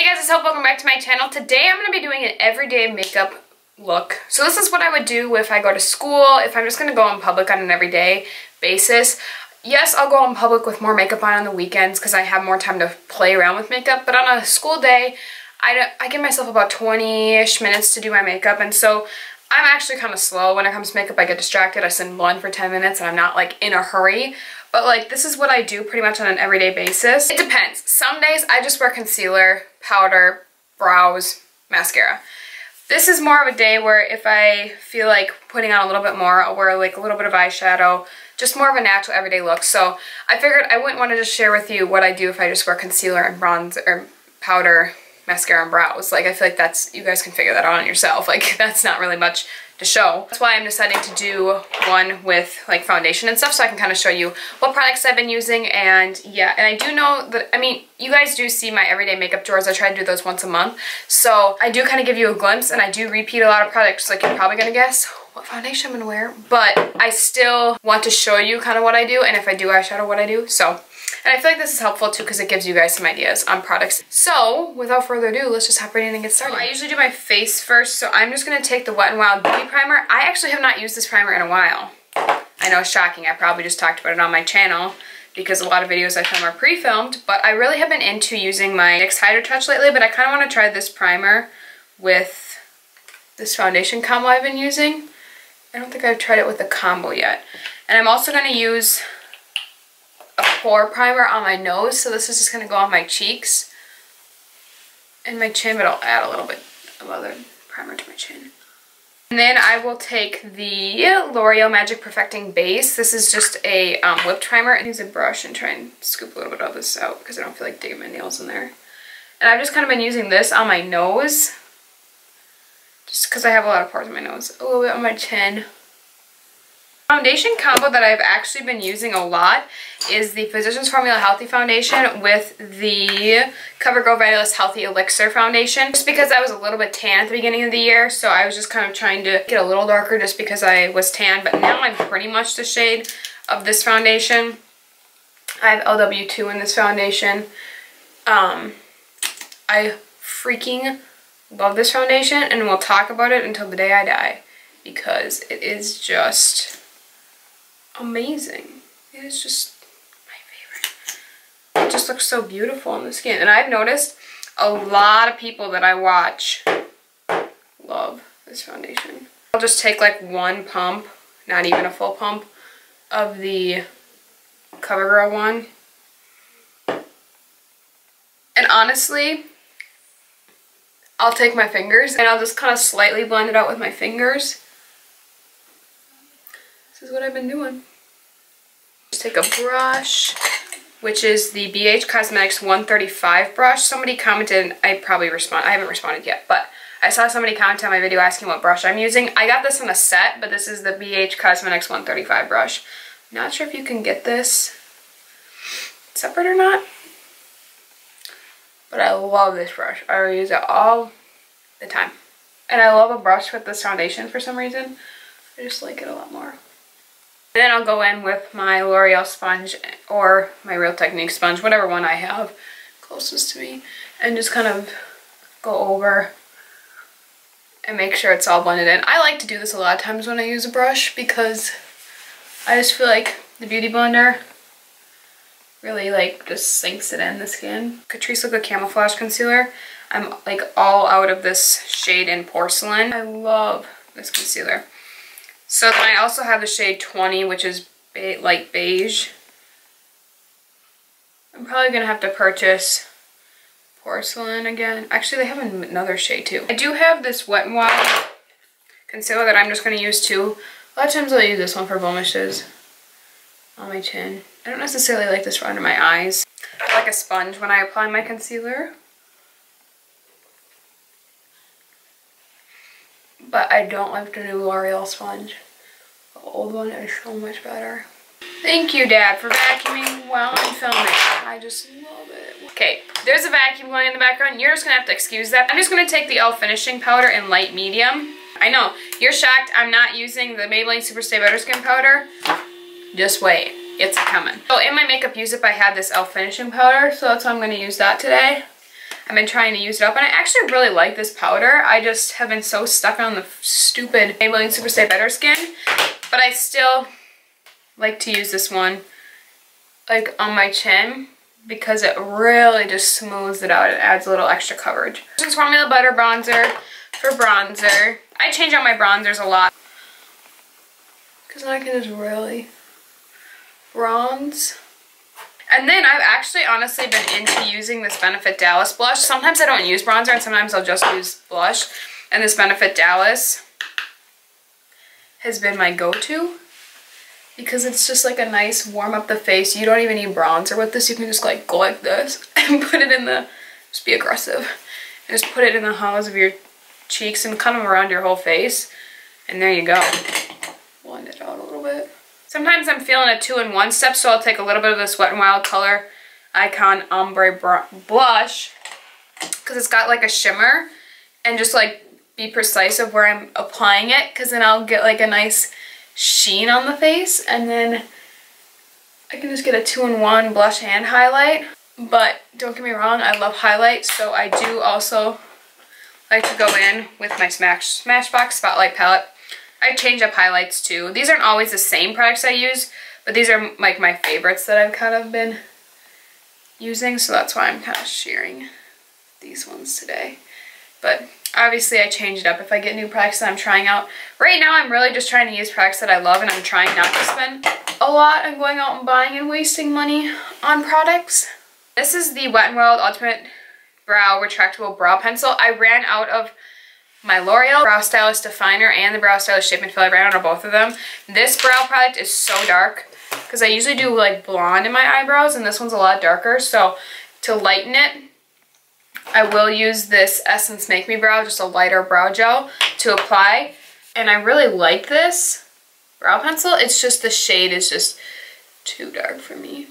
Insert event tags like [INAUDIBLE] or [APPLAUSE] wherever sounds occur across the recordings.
Hey guys, it's Hope. Welcome back to my channel. Today I'm going to be doing an everyday makeup look. So this is what I would do if I go to school, if I'm just going to go in public on an everyday basis. Yes, I'll go in public with more makeup on on the weekends because I have more time to play around with makeup, but on a school day, I, I give myself about 20-ish minutes to do my makeup, and so I'm actually kind of slow when it comes to makeup. I get distracted, I sit in blend for 10 minutes, and I'm not like in a hurry. But like this is what I do pretty much on an everyday basis. It depends. Some days I just wear concealer, powder, brows, mascara. This is more of a day where if I feel like putting on a little bit more, I'll wear like a little bit of eyeshadow, just more of a natural everyday look. So I figured I wouldn't want to just share with you what I do if I just wear concealer and bronze or powder, mascara, and brows. Like I feel like that's, you guys can figure that out on yourself. Like [LAUGHS] that's not really much to show. That's why I'm deciding to do one with like foundation and stuff so I can kind of show you what products I've been using and yeah and I do know that I mean you guys do see my everyday makeup drawers I try to do those once a month so I do kind of give you a glimpse and I do repeat a lot of products like you're probably gonna guess what foundation I'm gonna wear but I still want to show you kind of what I do and if I do eyeshadow what I do so and I feel like this is helpful too because it gives you guys some ideas on products. So without further ado, let's just hop right in and get started. So I usually do my face first, so I'm just going to take the Wet n Wild Dewy Primer. I actually have not used this primer in a while. I know it's shocking, I probably just talked about it on my channel because a lot of videos I film are pre-filmed, but I really have been into using my NYX Hydro Touch lately, but I kind of want to try this primer with this foundation combo I've been using. I don't think I've tried it with the combo yet. And I'm also going to use pore primer on my nose. So this is just going to go on my cheeks and my chin, but I'll add a little bit of other primer to my chin. And then I will take the L'Oreal Magic Perfecting Base. This is just a um, whipped primer. And use a brush and try and scoop a little bit of this out because I don't feel like digging my nails in there. And I've just kind of been using this on my nose. Just because I have a lot of pores on my nose. A little bit on my chin. Foundation combo that I've actually been using a lot is the Physicians Formula Healthy Foundation with the CoverGirl Vitalist Healthy Elixir Foundation. Just because I was a little bit tan at the beginning of the year, so I was just kind of trying to get a little darker just because I was tan, but now I'm pretty much the shade of this foundation. I have LW2 in this foundation. Um, I freaking love this foundation and we'll talk about it until the day I die because it is just amazing. It is just my favorite. It just looks so beautiful on the skin. And I've noticed a lot of people that I watch love this foundation. I'll just take like one pump, not even a full pump, of the CoverGirl one. And honestly, I'll take my fingers and I'll just kind of slightly blend it out with my fingers. This is what I've been doing. Just take a brush, which is the BH Cosmetics 135 brush. Somebody commented, I probably respond, I haven't responded yet, but I saw somebody comment on my video asking what brush I'm using. I got this in a set, but this is the BH Cosmetics 135 brush. Not sure if you can get this separate or not, but I love this brush. I use it all the time. And I love a brush with this foundation for some reason. I just like it a lot more. Then I'll go in with my L'Oreal sponge or my Real Technique sponge, whatever one I have closest to me, and just kind of go over and make sure it's all blended in. I like to do this a lot of times when I use a brush because I just feel like the Beauty Blender really like just sinks it in the skin. Catrice Liquid Camouflage Concealer. I'm like all out of this shade in Porcelain. I love this concealer. So then I also have the shade 20, which is be light beige. I'm probably going to have to purchase porcelain again. Actually, they have another shade too. I do have this Wet n Wild concealer that I'm just going to use too. A lot of times I'll use this one for blemishes on my chin. I don't necessarily like this for under my eyes. I like a sponge when I apply my concealer. But I don't like the new L'Oreal sponge. The old one is so much better. Thank you, Dad, for vacuuming while I'm filming. I just love it. Okay, there's a vacuum going in the background. You're just gonna have to excuse that. I'm just gonna take the e.l.f. finishing powder in light medium. I know, you're shocked I'm not using the Maybelline Super Stay Better Skin powder. Just wait, it's coming. So in my makeup use up, I had this e.l.f. finishing powder, so that's why I'm gonna use that today. I've been trying to use it up and I actually really like this powder. I just have been so stuck on the stupid Maybelline Superstay Better Skin. But I still like to use this one like on my chin because it really just smooths it out. It adds a little extra coverage. Physicians Formula Butter Bronzer for bronzer. I change out my bronzers a lot because I can just really bronze. And then I've actually honestly been into using this Benefit Dallas blush. Sometimes I don't use bronzer and sometimes I'll just use blush. And this Benefit Dallas has been my go-to because it's just like a nice warm up the face. You don't even need bronzer with this. You can just like go like this [LAUGHS] and put it in the, just be aggressive. And just put it in the hollows of your cheeks and kind of around your whole face. And there you go. Blend it out a little bit. Sometimes I'm feeling a two-in-one step, so I'll take a little bit of this Wet n Wild Color Icon Ombre Blush because it's got like a shimmer and just like be precise of where I'm applying it because then I'll get like a nice sheen on the face and then I can just get a two-in-one blush and highlight. But don't get me wrong, I love highlights, so I do also like to go in with my Smash Smashbox Spotlight Palette. I change up highlights too. These aren't always the same products I use, but these are like my favorites that I've kind of been using, so that's why I'm kind of sharing these ones today. But obviously I change it up if I get new products that I'm trying out. Right now I'm really just trying to use products that I love and I'm trying not to spend a lot on going out and buying and wasting money on products. This is the Wet n Wild Ultimate Brow Retractable Brow Pencil. I ran out of my L'Oreal Brow Stylist Definer and the Brow Stylist Shape and Fill. I out of both of them. This brow product is so dark because I usually do like blonde in my eyebrows and this one's a lot darker. So to lighten it, I will use this Essence Make Me Brow, just a lighter brow gel to apply. And I really like this brow pencil. It's just the shade is just too dark for me.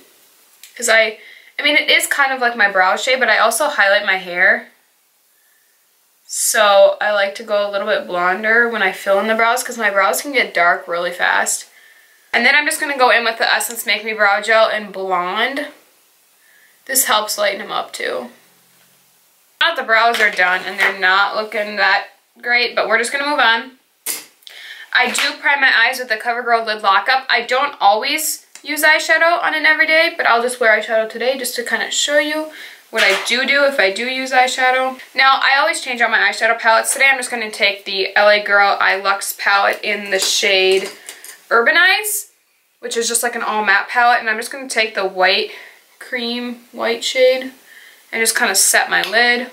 Because I, I mean, it is kind of like my brow shade, but I also highlight my hair so I like to go a little bit blonder when I fill in the brows because my brows can get dark really fast. And then I'm just going to go in with the Essence Make Me Brow Gel in Blonde. This helps lighten them up too. Now the brows are done and they're not looking that great, but we're just going to move on. I do prime my eyes with the CoverGirl Lid Lockup. I don't always use eyeshadow on an everyday, but I'll just wear eyeshadow today just to kind of show you what I do do if I do use eyeshadow. Now, I always change out my eyeshadow palettes. Today, I'm just going to take the LA Girl Eye Lux palette in the shade Urbanize, which is just like an all matte palette. And I'm just going to take the white cream white shade and just kind of set my lid.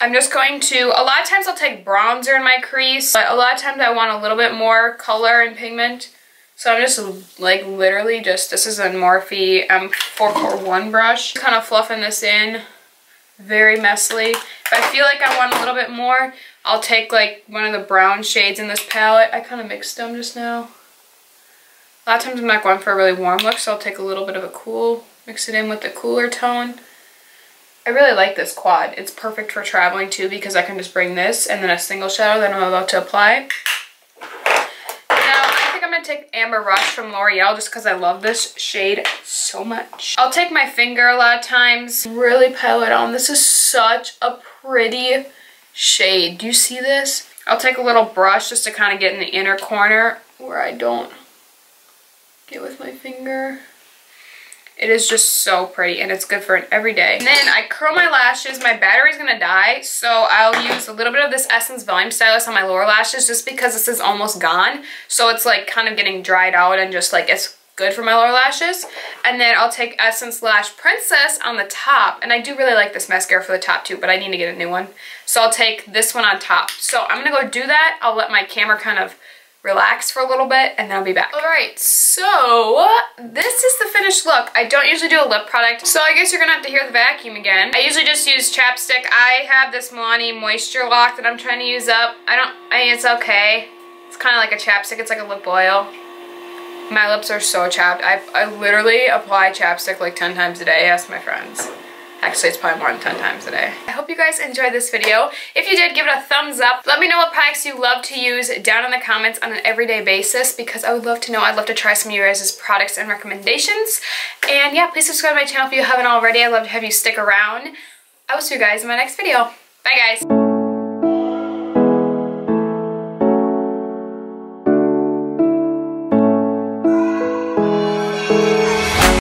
I'm just going to, a lot of times I'll take bronzer in my crease, but a lot of times I want a little bit more color and pigment. So I'm just like literally just, this is a Morphe M441 brush. Kind of fluffing this in very messily. If I feel like I want a little bit more, I'll take like one of the brown shades in this palette. I kind of mixed them just now. A lot of times I'm not going for a really warm look, so I'll take a little bit of a cool, mix it in with the cooler tone. I really like this quad. It's perfect for traveling too because I can just bring this and then a single shadow that I'm about to apply take Amber Rush from L'Oreal just because I love this shade so much. I'll take my finger a lot of times, really pile it on. This is such a pretty shade. Do you see this? I'll take a little brush just to kind of get in the inner corner where I don't get with my finger. It is just so pretty and it's good for an everyday. And then I curl my lashes. My battery's gonna die, so I'll use a little bit of this Essence Volume Stylist on my lower lashes just because this is almost gone. So it's like kind of getting dried out and just like it's good for my lower lashes. And then I'll take Essence Lash Princess on the top. And I do really like this mascara for the top too, but I need to get a new one. So I'll take this one on top. So I'm gonna go do that. I'll let my camera kind of relax for a little bit, and then I'll be back. All right, so this is the finished look. I don't usually do a lip product, so I guess you're gonna have to hear the vacuum again. I usually just use chapstick. I have this Milani Moisture Lock that I'm trying to use up. I don't, I mean, it's okay. It's kind of like a chapstick. It's like a lip oil. My lips are so chapped. I, I literally apply chapstick like 10 times a day, ask my friends. Actually, it's probably more than 10 times a day. I hope you guys enjoyed this video. If you did, give it a thumbs up. Let me know what products you love to use down in the comments on an everyday basis because I would love to know. I'd love to try some of your guys' products and recommendations. And yeah, please subscribe to my channel if you haven't already. I'd love to have you stick around. I will see you guys in my next video. Bye guys!